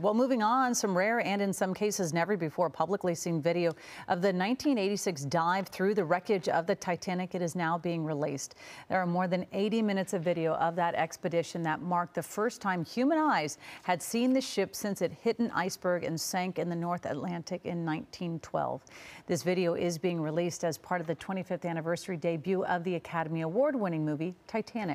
Well, moving on, some rare and in some cases never before publicly seen video of the 1986 dive through the wreckage of the Titanic. It is now being released. There are more than 80 minutes of video of that expedition that marked the first time human eyes had seen the ship since it hit an iceberg and sank in the North Atlantic in 1912. This video is being released as part of the 25th anniversary debut of the Academy Award winning movie Titanic.